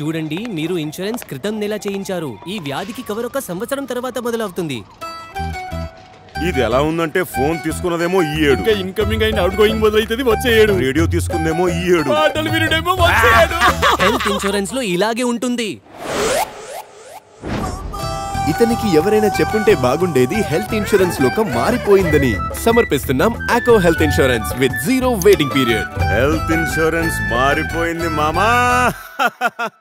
చూడండి మీరు ఇన్సూరెన్స్ క్రితం నెల చేయించారు. ఈ వ్యాధికి కవర్ ఒక సంవత్సరం తర్వాత మొదలవుతుంది. ఇది ఎలా ఉందంటే ఫోన్ తీసుకున్నదేమో ఈ ఏడు. ఇన్కమింగ్ అయిన అవుట్ గోయింగ్ మొదలైతుంది వచ్చే ఏడు. రేడియో తీసుకుందేమో ఈ ఏడు. పాటలు వినడేమో వచ్చే ఏడు. హెల్త్ ఇన్సూరెన్స్లో ఇలాగే ఉంటుంది. ఇతనికి ఎవరైనా చెప్పుంటే బాగుండేది హెల్త్ ఇన్సూరెన్స్ లోకం మారిపోయిందని సమర్పిస్తున్నాం Acko health insurance with zero waiting period health insurance మారిపోయింది మామా.